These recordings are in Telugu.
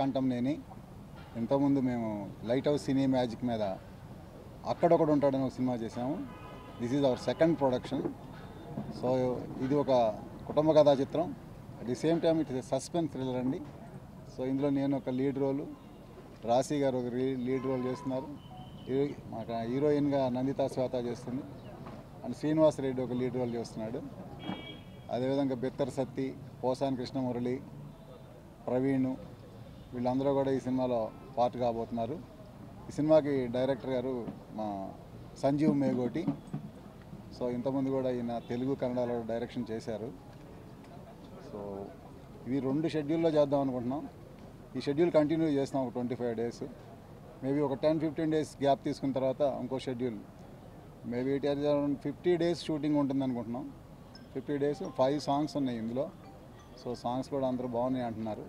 కంటంనేని ఇంతకుముందు మేము లైట్ హౌస్ సినీ మ్యాజిక్ మీద అక్కడొకడు ఉంటాడని ఒక సినిమా చేసాము this is our second production so ఇది ఒక కుటుంబ కథా చిత్రం. At the same time it is suspense thriller అండి. సో ఇందులో నేను ఒక లీడ్ రోలు రాశి గారు ఒక లీడ్ రోల్ చేస్తున్నారు. మాకు హీరోయిన్గా నందితా శ్వేత చేస్తుంది. అండ్ శ్రీనివాస్ రెడ్డి ఒక లీడ్ రోల్ చేస్తున్నాడు. అదేవిధంగా బెత్తర్ సత్తి పోసాన్ కృష్ణమురళి ప్రవీణ్ వీళ్ళందరూ కూడా ఈ సినిమాలో పార్ట్ కాబోతున్నారు. ఈ సినిమాకి డైరెక్టర్ గారు మా సంజీవ్ మేగోటి. సో ఇంతకుముందు కూడా ఈయన తెలుగు కన్నడలో డైరెక్షన్ చేశారు. సో ఇవి రెండు షెడ్యూల్లో చేద్దాం అనుకుంటున్నాం. ఈ షెడ్యూల్ కంటిన్యూ చేస్తాం ఒక ట్వంటీ ఫైవ్ డేస్. మేబీ ఒక టెన్ ఫిఫ్టీన్ డేస్ గ్యాప్ తీసుకున్న తర్వాత ఇంకో schedule. Maybe it around fifty days shooting ఉంటుంది అనుకుంటున్నాం ఫిఫ్టీ డేస్ ఫైవ్ సాంగ్స్ ఉన్నాయి ఇందులో. సో సాంగ్స్ కూడా అందరూ బాగున్నాయి అంటున్నారు.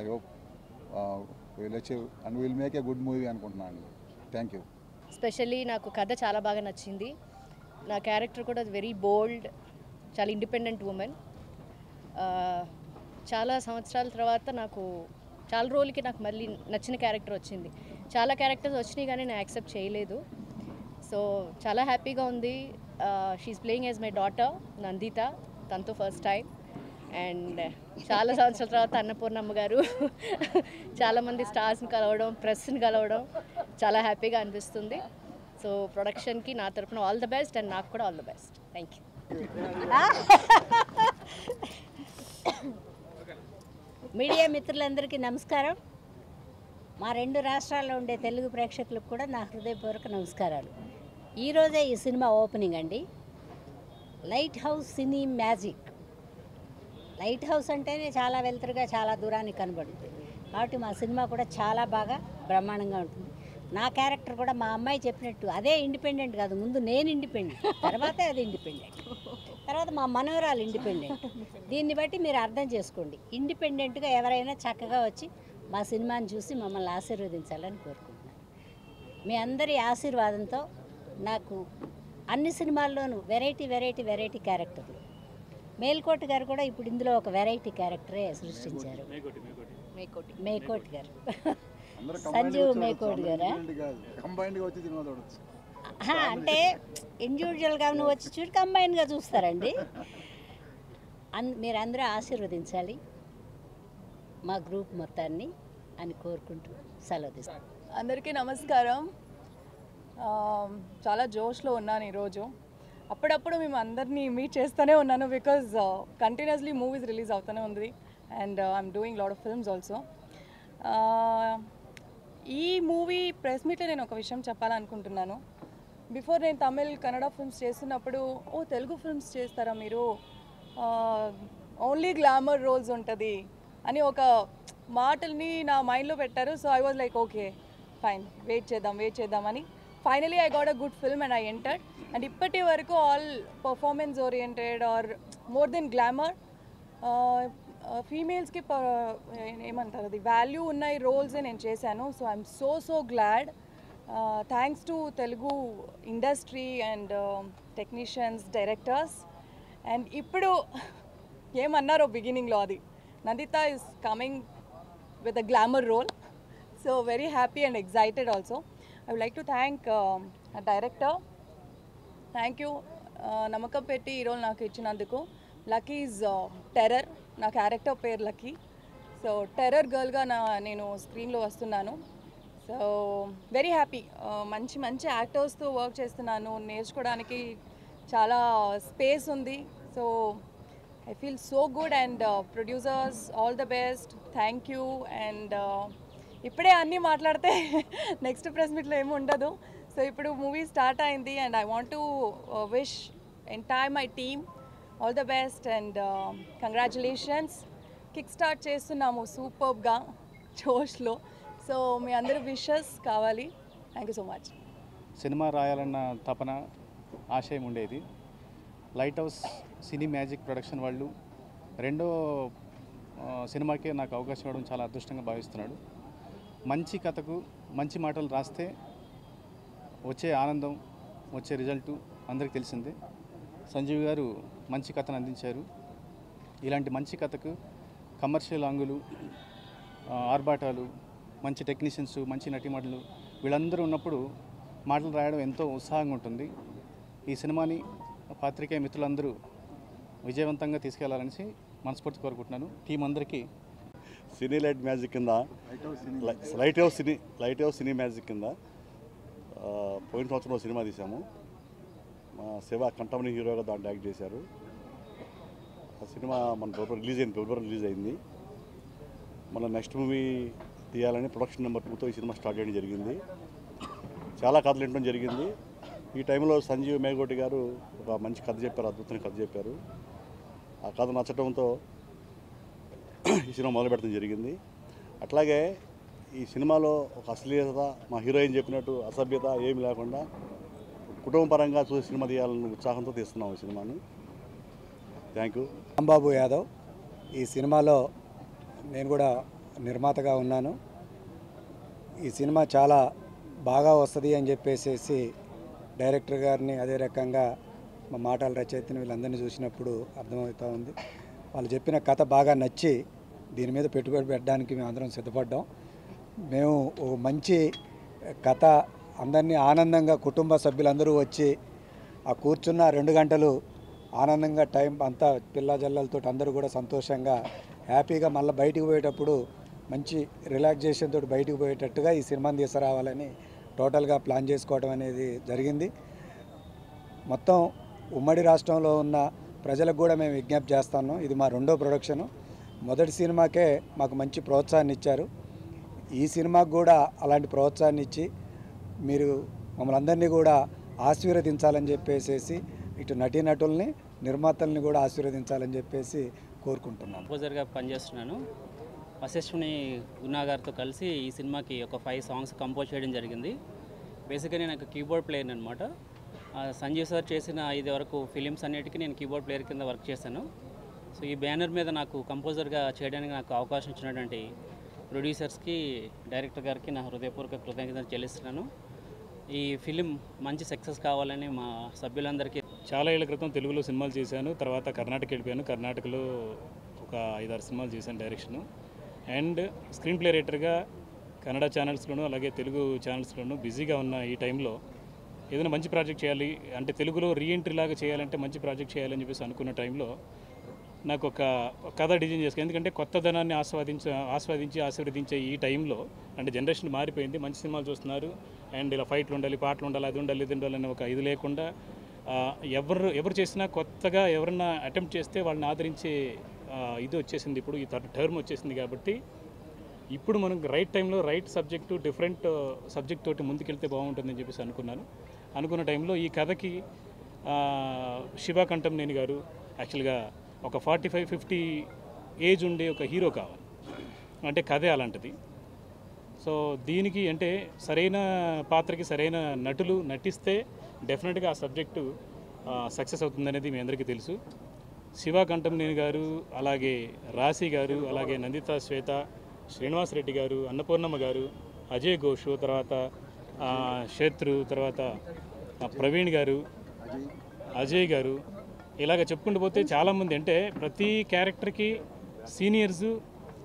I hope will achieve and will make a good movie అనుకుంటున్నాను. థ్యాంక్ యూ స్పెషల్లీ నాకు కథ చాలా బాగా నచ్చింది. నా క్యారెక్టర్ కూడా వెరీ బోల్డ్ చాలా ఇండిపెండెంట్ ఉమెన్ uh, చాలా సంవత్సరాల తర్వాత నాకు చాలా రోజులకి నాకు మళ్ళీ నచ్చిన క్యారెక్టర్ వచ్చింది. చాలా క్యారెక్టర్స్ వచ్చినాయి కానీ నేను యాక్సెప్ట్ చేయలేదు. సో చాలా హ్యాపీగా ఉంది. She playing as my daughter Nanditha తనతో ఫస్ట్ టైం అండ్ చాలా సంవత్సరాల తర్వాత అన్నపూర్ణమ్మ గారు చాలామంది స్టార్స్ని కలవడం ప్రెస్ని కలవడం చాలా హ్యాపీగా అనిపిస్తుంది. సో ప్రొడక్షన్కి నా తరపున ఆల్ ద బెస్ట్ అండ్ నాకు కూడా all the best thank you media మిత్రులందరికీ నమస్కారం. మా రెండు రాష్ట్రాల్లో ఉండే తెలుగు ప్రేక్షకులకు కూడా నా హృదయపూర్వక నమస్కారాలు. ఈరోజే ఈ సినిమా ఓపెనింగ్ అండి. Light House Cine Magic. Light house అంటేనే చాలా వెలుతురుగా చాలా దూరానికి కనబడుతుంది. కాబట్టి మా సినిమా కూడా చాలా బాగా బ్రహ్మాండంగా ఉంటుంది. నా క్యారెక్టర్ కూడా మా అమ్మాయి చెప్పినట్టు అదే ఇండిపెండెంట్ కాదు ముందు నేను ఇండిపెండెంట్ తర్వాతే అది ఇండిపెండెంట్. తర్వాత మా మనవరాలు ఇండిపెండెంట్. దీన్ని బట్టి మీరు అర్థం చేసుకోండి. ఇండిపెండెంట్గా ఎవరైనా చక్కగా వచ్చి మా సినిమాని చూసి మమ్మల్ని ఆశీర్వదించాలని కోరుకుంటున్నాను. మీ అందరి ఆశీర్వాదంతో నాకు అన్ని సినిమాల్లోనూ వెరైటీ వెరైటీ వెరైటీ క్యారెక్టర్లు. మేల్కోటి గారు కూడా ఇప్పుడు ఇందులో ఒక వెరైటీ క్యారెక్టరే సృష్టించారు. మేకోటి గారు. సంజీవ్ మేకోటి గారా? అంటే ఇండివిజువల్గా నువ్వు వచ్చి చూసి కంబైన్గా చూస్తారండి. అన్ మీరందరూ ఆశీర్వదించాలి మా గ్రూప్ మొత్తాన్ని అని కోరుకుంటూ సెలవు అందరికీ నమస్కారం. Um, చాలా జోష్లో ఉన్నాను ఈరోజు. అప్పుడప్పుడు మేము అందరినీ మీట్ చేస్తూనే ఉన్నాను బికాజ్ కంటిన్యూస్లీ మూవీస్ రిలీజ్ అవుతూనే ఉంది. And I'm doing lot of films also ఈ మూవీ ప్రెస్ మీట్లో నేను ఒక విషయం చెప్పాలనుకుంటున్నాను. బిఫోర్ నేను తమిళ్ కన్నడ ఫిల్మ్స్ చేస్తున్నప్పుడు ఓ తెలుగు ఫిల్మ్స్ చేస్తారా మీరు? ఓన్లీ గ్లామర్ రోల్స్ ఉంటుంది అని ఒక మాటల్ని నా మైండ్లో పెట్టారు. So I was like okay fine wait చేద్దాం వెయిట్ చేద్దామని finally I got a good film and I entered and ఇప్పటి వరకు all performance oriented or more than glamour ఫీమేల్స్కి ఏమంటారు అది? వాల్యూ ఉన్న ఈ రోల్సే నేను చేశాను. So I'm so so glad thanks to Telugu industry and technicians directors and ఇప్పుడు ఏమన్నారో బిగినింగ్లో అది. Nanditha is coming with a glamour role so very happy and excited also I would like to thank director thank you నమ్మకం పెట్టి ఈ నాకు ఇచ్చినందుకు. లక్కీ ఈజ్ టెర్రర్ నా క్యారెక్టర్ పేరు లక్కీ సో టెర్రర్ గర్ల్గా నా నేను స్క్రీన్లో వస్తున్నాను. సో వెరీ హ్యాపీ మంచి మంచి యాక్టర్స్తో వర్క్ చేస్తున్నాను. నేర్చుకోవడానికి చాలా స్పేస్ ఉంది. So I feel so good and producers all the best thank you and ఇప్పుడే అన్నీ మాట్లాడితే నెక్స్ట్ ప్రెస్ మీట్లో ఏమి ఉండదు. సో ఇప్పుడు మూవీ స్టార్ట్ అయింది and I want to wish entire my team all the best and congratulations kick start చేస్తున్నాము సూపర్గా జోష్లో. సో మీ అందరి విషెస్ కావాలి. Thank you so much cinema రాయాలన్న తపన ఆశయం ఉండేది. Light house cine magic production వాళ్ళు రెండో uh, సినిమాకే నాకు అవకాశం ఇవ్వడం చాలా అదృష్టంగా భావిస్తున్నాడు. మంచి కథకు మంచి మాటలు రాస్తే వచ్చే ఆనందం వచ్చే రిజల్టు అందరికీ తెలిసిందే. సంజీవ్ గారు మంచి కథను అందించారు. ఇలాంటి మంచి కథకు కమర్షియల్ అంగులు ఆర్భాటాలు మంచి టెక్నీషియన్స్ మంచి నటిమటలు వీళ్ళందరూ ఉన్నప్పుడు మాటలు రాయడం ఎంతో ఉత్సాహంగా ఉంటుంది. ఈ సినిమాని పాత్రికేయ మిత్రులందరూ విజయవంతంగా తీసుకెళ్ళాలనేసి మనస్ఫూర్తి కోరుకుంటున్నాను. టీం అందరికీ సినీ లైట్ మ్యాజిక్ కింద light house cine light house cine magic కింద పోయిన సంవత్సరం సినిమా తీసాము మా శివ కంటమని హీరోగా దాంట్లో యాక్ట్ చేశారు. ఆ సినిమా మన ఫిబ్రవరి రిలీజ్ అయింది ఫిబ్రవరి రిలీజ్ అయింది. మన నెక్స్ట్ మూవీ తీయాలని ప్రొడక్షన్ నెంబర్ టూతో ఈ సినిమా స్టార్ట్ చేయడం జరిగింది. చాలా కథలు వినడం జరిగింది. ఈ టైంలో సంజీవ్ మేగోటి గారు ఒక మంచి కథ చెప్పారు అద్భుతమైన కథ చెప్పారు. ఆ కథ నచ్చడంతో ఈ సినిమా మొదలు పెట్టడం జరిగింది. అట్లాగే ఈ సినిమాలో ఒక అశ్లీలత మా హీరోయిన్ చెప్పినట్టు అసభ్యత ఏమి లేకుండా కుటుంబ పరంగా చూసి సినిమా తీయాలని ఉత్సాహంతో తీస్తున్నాం ఈ సినిమాని. థ్యాంక్ యూ రాంబాబు యాదవ్ ఈ సినిమాలో నేను కూడా నిర్మాతగా ఉన్నాను. ఈ సినిమా చాలా బాగా వస్తుంది అని చెప్పేసేసి డైరెక్టర్ గారిని అదే రకంగా మా మాటల రచయితని వీళ్ళందరినీ చూసినప్పుడు అర్థమవుతూ ఉంది. వాళ్ళు చెప్పిన కథ బాగా నచ్చి దీని మీద పెట్టుబడి పెట్టడానికి మేము అందరం సిద్ధపడ్డాం. మేము ఒక మంచి కథ అందరినీ ఆనందంగా కుటుంబ సభ్యులందరూ వచ్చి ఆ కూర్చున్న రెండు గంటలు ఆనందంగా టైం అంతా పిల్ల జల్లలతో అందరూ కూడా సంతోషంగా హ్యాపీగా మళ్ళీ బయటికి పోయేటప్పుడు మంచి రిలాక్సేషన్ తోటి బయటికి పోయేటట్టుగా ఈ సినిమాని తీసుకురావాలని టోటల్గా ప్లాన్ చేసుకోవడం అనేది జరిగింది. మొత్తం ఉమ్మడి రాష్ట్రంలో ఉన్న ప్రజలకు కూడా మేము విజ్ఞప్తి చేస్తాను ఇది మా రెండో ప్రొడక్షను. మొదటి సినిమాకే మాకు మంచి ప్రోత్సాహాన్ని ఇచ్చారు. ఈ సినిమాకు కూడా అలాంటి ప్రోత్సాహాన్ని ఇచ్చి మీరు మమ్మల్ని అందరినీ కూడా ఆశీర్వదించాలని చెప్పేసి ఇటు నటీనటుల్ని నిర్మాతల్ని కూడా ఆశీర్వదించాలని చెప్పేసి కోరుకుంటున్నాను. కంపోజర్గా పనిచేస్తున్నాను. వశిష్ఠుని గున్నా గారితో కలిసి ఈ సినిమాకి ఒక ఫైవ్ సాంగ్స్ కంపోజ్ చేయడం జరిగింది. బేసిక్గా నేను ఒక కీబోర్డ్ ప్లేయర్ అనమాట సంజీవ్ సార్ చేసిన ఇది వరకు ఫిలిమ్స్ అన్నిటికీ నేను కీబోర్డ్ ప్లేయర్ కింద వర్క్ చేశాను. సో ఈ బ్యానర్ మీద నాకు కంపోజర్గా చేయడానికి నాకు అవకాశం ఇచ్చినటువంటి ప్రొడ్యూసర్స్కి డైరెక్టర్ గారికి నా హృదయపూర్వక కృతజ్ఞతలు చెల్లిస్తున్నాను. ఈ ఫిలిం మంచి సక్సెస్ కావాలని మా సభ్యులందరికీ చాలా ఏళ్ళ క్రితం తెలుగులో సినిమాలు చేశాను. తర్వాత కర్ణాటక వెళ్ళిపోయాను. కర్ణాటకలో ఒక ఐదారు సినిమాలు చేశాను డైరెక్షన్. అండ్ స్క్రీన్ ప్లే రైటర్గా కన్నడ ఛానల్స్లోనూ అలాగే తెలుగు ఛానల్స్లోనూ బిజీగా ఉన్న ఈ టైంలో ఏదైనా మంచి ప్రాజెక్ట్ చేయాలి అంటే తెలుగులో రీఎంట్రీ లాగా చేయాలంటే మంచి ప్రాజెక్ట్ చేయాలని చెప్పేసి అనుకున్న టైంలో నాకు ఒక కథ డిజైన్ చేసుకుని ఎందుకంటే కొత్తదనాన్ని ఆస్వాదించ ఆస్వాదించి ఆశీర్వదించే ఈ టైంలో అంటే జనరేషన్ మారిపోయింది మంచి సినిమాలు చూస్తున్నారు. అండ్ ఇలా ఫైట్లు ఉండాలి పాటలు ఉండాలి అది ఉండాలి ఇది ఉండాలి అనే ఒక ఇది లేకుండా ఎవరు ఎవరు చేసినా కొత్తగా ఎవరన్నా అటెంప్ట్ చేస్తే వాళ్ళని ఆదరించే ఇది వచ్చేసింది. ఇప్పుడు ఈ టర్మ్ వచ్చేసింది కాబట్టి ఇప్పుడు మనం రైట్ టైంలో రైట్ సబ్జెక్టు డిఫరెంట్ సబ్జెక్ట్ తోటి ముందుకెళ్తే బాగుంటుందని చెప్పేసి అనుకున్నాను. అనుకున్న టైంలో ఈ కథకి శివాకంఠం శివ గారు యాక్చువల్గా ఒక ఫార్టీ ఫైవ్ ఫిఫ్టీ ఏజ్ ఉండే ఒక హీరో కావాలి. అంటే కథే అలాంటిది. సో దీనికి అంటే సరైన పాత్రకి సరైన నటులు నటిస్తే డెఫినెట్గా ఆ సబ్జెక్టు సక్సెస్ అవుతుందనేది మీ అందరికీ తెలుసు. శివ కంఠంనేని గారు అలాగే రాశి గారు అలాగే నందిత శ్వేత శ్రీనివాస్ రెడ్డి గారు అన్నపూర్ణమ్మ గారు అజయ్ ఘోషు తర్వాత శత్రు తర్వాత ప్రవీణ్ గారు అజయ్ గారు ఇలాగ చెప్పుకుంటూ పోతే చాలామంది అంటే ప్రతి క్యారెక్టర్కి సీనియర్స్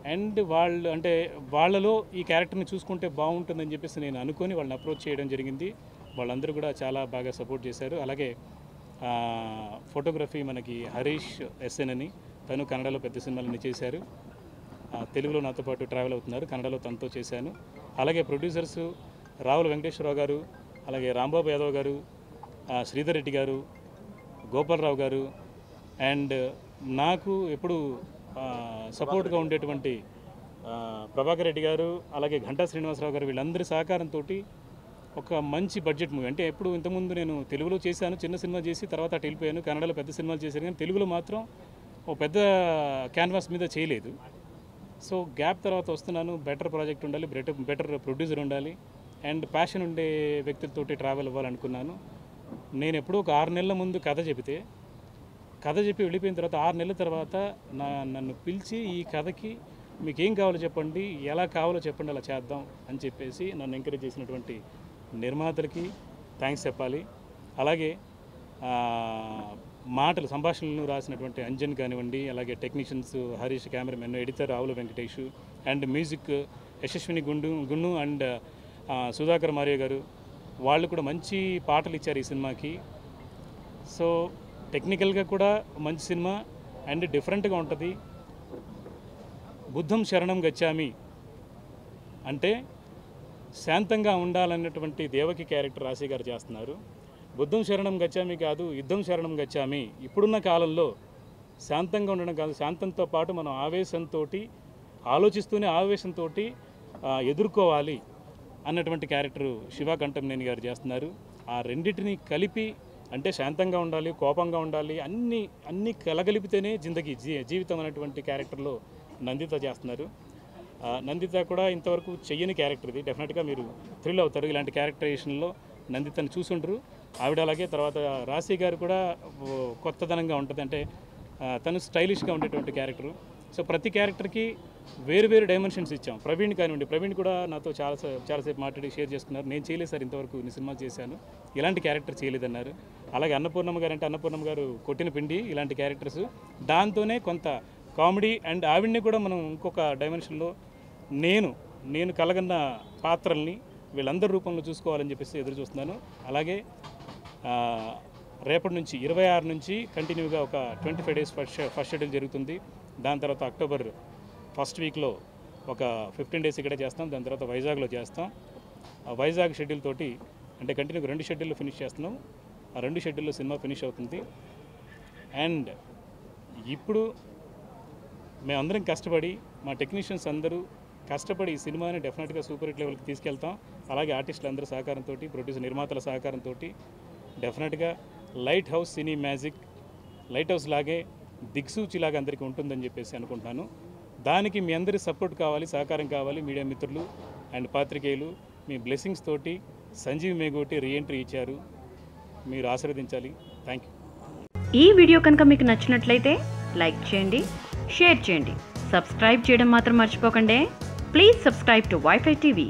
అండ్ వాళ్ళు అంటే వాళ్ళలో ఈ క్యారెక్టర్ని చూసుకుంటే బాగుంటుందని చెప్పేసి నేను అనుకొని వాళ్ళని అప్రోచ్ చేయడం జరిగింది. వాళ్ళందరూ కూడా చాలా బాగా సపోర్ట్ చేశారు. అలాగే ఫోటోగ్రఫీ మనకి హరీష్ ఎస్ఎన్ అని. తను కన్నడలో పెద్ద సినిమాలని చేశారు. తెలుగులో నాతో పాటు ట్రావెల్ అవుతున్నారు. కన్నడలో తనతో చేశాను. అలాగే ప్రొడ్యూసర్స్ రావుల వెంకటేశ్వరరావు గారు అలాగే రాంబాబు యాదవ్ గారు శ్రీధర్ రెడ్డి గారు గోపాలరావు గారు అండ్ నాకు ఎప్పుడు సపోర్ట్గా ఉండేటువంటి ప్రభాకర్ రెడ్డి గారు అలాగే ఘంటా శ్రీనివాసరావు గారు వీళ్ళందరి సహకారంతో ఒక మంచి బడ్జెట్ మూవీ. అంటే ఎప్పుడు ఇంతకుముందు నేను తెలుగులో చేశాను చిన్న సినిమా చేసి తర్వాత అటు వెళ్ళిపోయాను కన్నడలో పెద్ద సినిమాలు చేశాను కానీ తెలుగులో మాత్రం ఓ పెద్ద క్యాన్వాస్ మీద చేయలేదు. సో గ్యాప్ తర్వాత వస్తున్నాను బెటర్ ప్రాజెక్ట్ ఉండాలి బెటర్ బెటర్ ప్రొడ్యూసర్ ఉండాలి అండ్ ప్యాషన్ ఉండే వ్యక్తులతోటి ట్రావెల్ అవ్వాలనుకున్నాను. నేను ఎప్పుడూ ఒక ఆరు నెలల ముందు కథ చెబితే కథ చెప్పి వెళ్ళిపోయిన తర్వాత ఆరు నెలల తర్వాత నా నన్ను పిలిచి ఈ కథకి మీకు ఏం కావాలో చెప్పండి ఎలా కావాలో చెప్పండి అలా చేద్దాం అని చెప్పేసి నన్ను ఎంకరేజ్ చేసినటువంటి నిర్మాతలకి థ్యాంక్స్ చెప్పాలి. అలాగే మాటలు సంభాషణలు రాసినటువంటి అంజన్ కానివ్వండి అలాగే technicians Harish cameraman editor Ravula Venkatesh and music Yashaswini Gundu Gundu and Sudhakar Mario గారు వాళ్ళు కూడా మంచి పాటలు ఇచ్చారు ఈ సినిమాకి. సో టెక్నికల్గా కూడా మంచి సినిమా అండ్ డిఫరెంట్గా ఉంటుంది. బుద్ధం శరణం గచ్చామి అంటే శాంతంగా ఉండాలన్నటువంటి దేవకి క్యారెక్టర్ రాశి గారు చేస్తున్నారు. బుద్ధం శరణం గచ్చామి కాదు యుద్ధం శరణం గచ్చామి. ఇప్పుడున్న కాలంలో శాంతంగా ఉండడం కాదు శాంతంతో పాటు మనం ఆవేశంతో ఆలోచిస్తూనే ఆవేశంతో ఎదుర్కోవాలి. అన్నటువంటి క్యారెక్టర్ శివ కంఠంనేని గారు చేస్తున్నారు. ఆ రెండింటిని కలిపి అంటే శాంతంగా ఉండాలి కోపంగా ఉండాలి అన్ని అన్ని కలగలిపితేనే జిందగీ జీ జీవితం అనేటువంటి క్యారెక్టర్లో నందిత చేస్తున్నారు. నందిత కూడా ఇంతవరకు చెయ్యని క్యారెక్టర్ ఇది. డెఫినెట్గా మీరు థ్రిల్ అవుతారు ఇలాంటి క్యారెక్టరైజేషన్లో నందితను చూసుంటారు ఆవిడ అలాగే తర్వాత రాశి గారు కూడా కొత్తదనంగా ఉంటుంది. అంటే తను స్టైలిష్గా ఉండేటువంటి క్యారెక్టరు సో ప్రతి క్యారెక్టర్కి వేరు వేరు డైమెన్షన్స్ ఇచ్చాం. ప్రవీణ్ కానివ్వండి ప్రవీణ్ కూడా నాతో చాలా చాలాసేపు మాట్లాడి షేర్ చేసుకున్నారు. నేను చేయలేదు సార్ ఇంతవరకు ఇన్ని సినిమా చేశాను. ఇలాంటి క్యారెక్టర్ చేయలేదన్నారు. అలాగే అన్నపూర్ణమ్మ గారు అంటే అన్నపూర్ణమ్మ గారు కొట్టిన పిండి ఇలాంటి క్యారెక్టర్స్. దాంతోనే కొంత కామెడీ అండ్ ఆవిడ్ని కూడా మనం ఇంకొక డైమెన్షన్లో నేను నేను కలగన్న పాత్రల్ని వీళ్ళందరి రూపంలో చూసుకోవాలని చెప్పేసి ఎదురు చూస్తున్నాను. అలాగే రేపటి నుంచి ఇరవై ఆరు నుంచి కంటిన్యూగా ఒక twenty five days first first schedule జరుగుతుంది. దాని తర్వాత అక్టోబర్ ఫస్ట్ వీక్లో ఒక ఫిఫ్టీన్ డేస్ ఇక్కడే చేస్తాం దాని తర్వాత వైజాగ్లో చేస్తాం. ఆ వైజాగ్ షెడ్యూల్ తోటి అంటే కంటిన్యూగా రెండు షెడ్యూల్ ఫినిష్ చేస్తున్నాం. ఆ రెండు షెడ్యూల్లో సినిమా ఫినిష్ అవుతుంది. అండ్ ఇప్పుడు మేమందరం కష్టపడి మా టెక్నీషియన్స్ అందరూ కష్టపడి ఈ సినిమాని డెఫినెట్గా సూపర్ హిట్ లెవెల్కి తీసుకెళ్తాం. అలాగే ఆర్టిస్టులు అందరి సహకారంతో ప్రొడ్యూసర్ నిర్మాతల సహకారంతో డెఫినెట్గా light house cine magic light house లాగే దిక్సూచిలాగా అందరికీ ఉంటుందని చెప్పేసి అనుకుంటున్నాను దానికి మీ అందరి సపోర్ట్ కావాలి సహకారం కావాలి మీడియా మిత్రులు అండ్ పాత్రికేయులు. మీ బ్లెస్సింగ్స్ తోటి సంజీవ్ మేగోటి రీఎంట్రీ ఇచ్చారు. మీరు ఆశీర్వదించాలి. థ్యాంక్ యూ ఈ వీడియో కనుక మీకు నచ్చినట్లయితే లైక్ చేయండి షేర్ చేయండి. సబ్స్క్రైబ్ చేయడం మాత్రం మర్చిపోకండి. Please subscribe to wifi TV.